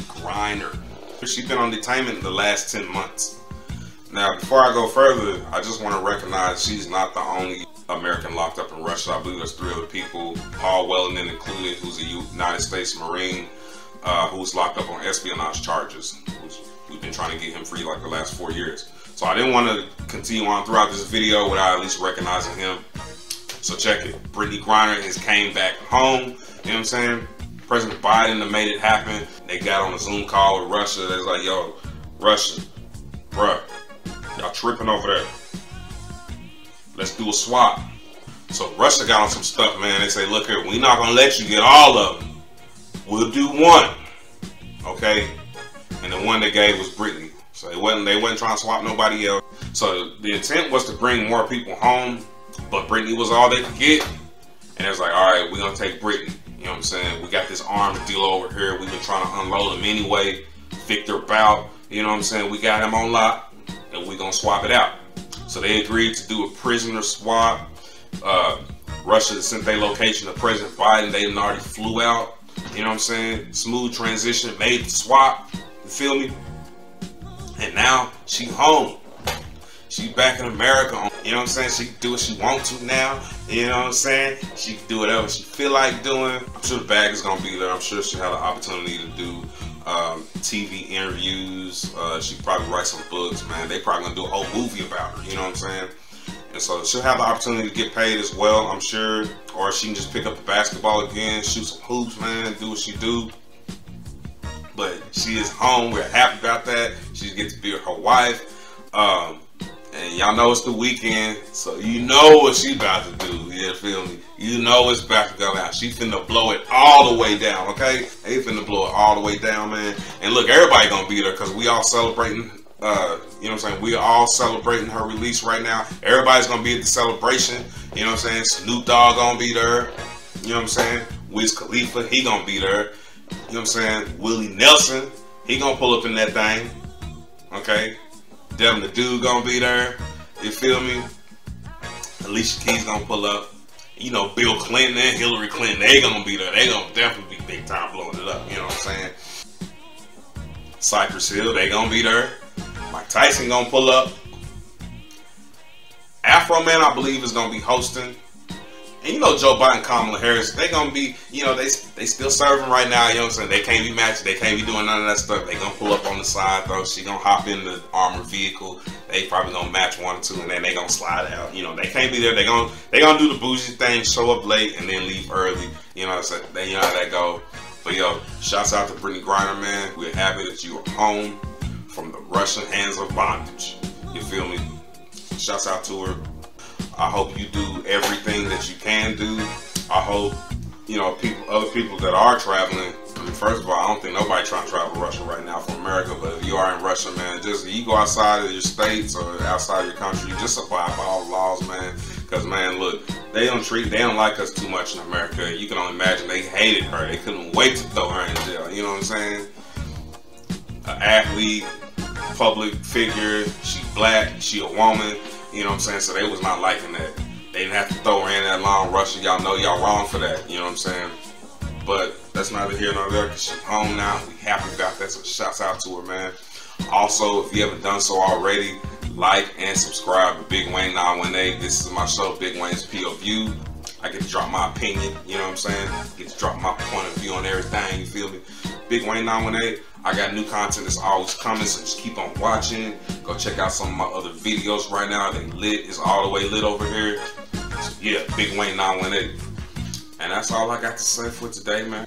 Griner. Because she's been on detainment in the last 10 months. Now, before I go further, I just want to recognize she's not the only American locked up in Russia. I believe there's three other people, Paul Wellington included, who's a United States Marine, uh, who's locked up on espionage charges. we've been trying to get him free like the last four years. So I didn't want to continue on throughout this video without at least recognizing him. So check it. Brittney Griner has came back home. You know what I'm saying? President Biden that made it happen. They got on a Zoom call with Russia. They was like, yo, Russia, bruh, y'all tripping over there. Let's do a swap. So Russia got on some stuff, man. They say, look here, we not gonna let you get all of them. We'll do one. Okay? And the one they gave was Brittney. So they wasn't they wasn't trying to swap nobody else. So the intent was to bring more people home, but Brittney was all they could get. And it was like, all right, we're gonna take Brittney. I'm saying? We got this armed deal over here. We've been trying to unload him anyway. Victor Bout, you know what I'm saying? We got him on lock, and we're gonna swap it out. So they agreed to do a prisoner swap. Uh, Russia sent their location to President Biden. They already flew out. You know what I'm saying? Smooth transition, made the swap. You feel me? And now she home. She back in America. You know what I'm saying? She can do what she want to now. You know what I'm saying? She can do whatever she feel like doing. I'm sure the bag is gonna be there. I'm sure she'll have the opportunity to do um, TV interviews. Uh, she probably write some books, man. They probably gonna do a whole movie about her. You know what I'm saying? And so she'll have the opportunity to get paid as well, I'm sure. Or she can just pick up the basketball again, shoot some hoops, man, do what she do. But she is home. We're happy about that. She gets to be her wife. Um, and y'all know it's the weekend, so you know what she about to do. You feel me? You know it's about to go out. She finna blow it all the way down, okay? They finna blow it all the way down, man. And look, everybody gonna be there because we all celebrating. Uh, you know what I'm saying? We all celebrating her release right now. Everybody's gonna be at the celebration. You know what I'm saying? Snoop Dogg gonna be there. You know what I'm saying? Wiz Khalifa, he gonna be there. You know what I'm saying? Willie Nelson, he gonna pull up in that thing. Okay? Devin the Dude gonna be there. You feel me? Alicia Keys gonna pull up. You know, Bill Clinton and Hillary Clinton, they gonna be there. They gonna definitely be big time blowing it up. You know what I'm saying? Cypress Hill, they gonna be there. Mike Tyson gonna pull up. Afroman, I believe, is gonna be hosting. And you know Joe Biden, Kamala Harris, they gonna be, you know, they they still serving right now. You know what I'm saying? They can't be matched. They can't be doing none of that stuff. They gonna pull up on the side though. She gonna hop in the armored vehicle. They probably gonna match one or two, and then they gonna slide out. You know, they can't be there. They gonna they gonna do the bougie thing, show up late, and then leave early. You know, so they you know how that go. But yo, shouts out to Brittney Griner, man. We're happy that you are home from the Russian hands of bondage. You feel me? Shouts out to her. I hope you do everything that you can do. I hope, you know, people, other people that are traveling. I mean, first of all, I don't think nobody trying to travel to Russia right now from America. But if you are in Russia, man, just you go outside of your states or outside of your country, just abide by all the laws, man. Because man, look, they don't treat, they don't like us too much in America. You can only imagine they hated her. They couldn't wait to throw her in jail. You know what I'm saying? An athlete, public figure. She black. She a woman. You know what I'm saying? So they was not liking that. They didn't have to throw her in that long Russia. Y'all know y'all wrong for that. You know what I'm saying? But that's neither here nor there because she's home now. We happy about that. So shouts out to her, man. Also, if you haven't done so already, like and subscribe to Big Wayne 918. This is my show, Big Wayne's POV. I get to drop my opinion, you know what I'm saying? Get to drop my point of view on everything, you feel me? Big Wayne 918. I got new content that's always coming, so just keep on watching. Go check out some of my other videos right now. They lit. It's all the way lit over here. So yeah, Big Wayne 918. And that's all I got to say for today, man.